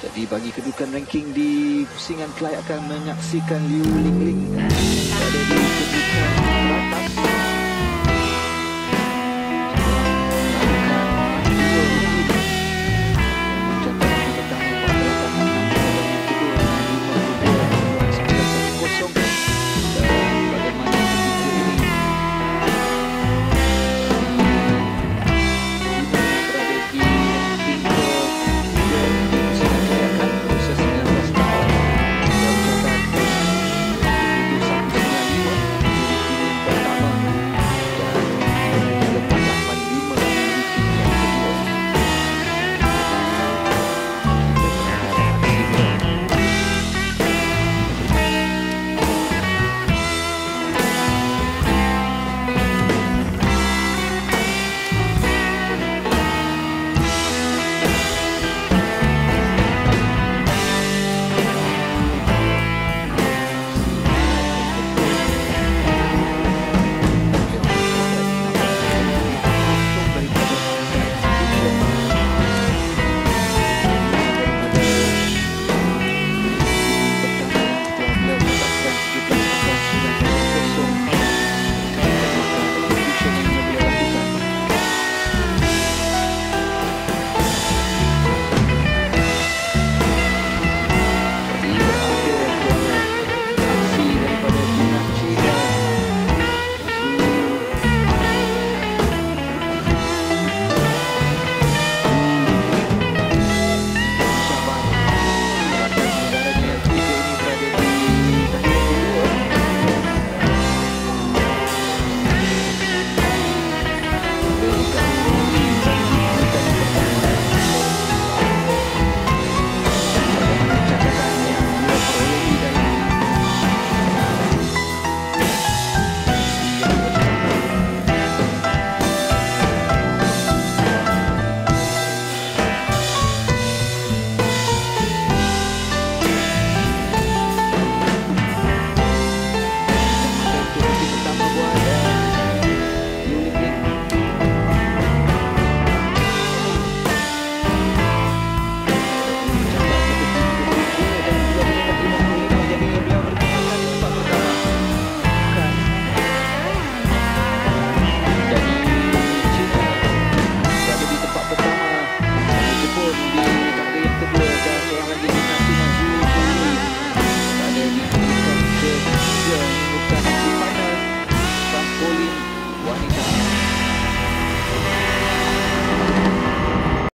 Jadi bagi kedudukan ranking di pusingan Clyde akan menyaksikan Liu Ling Ling berada di.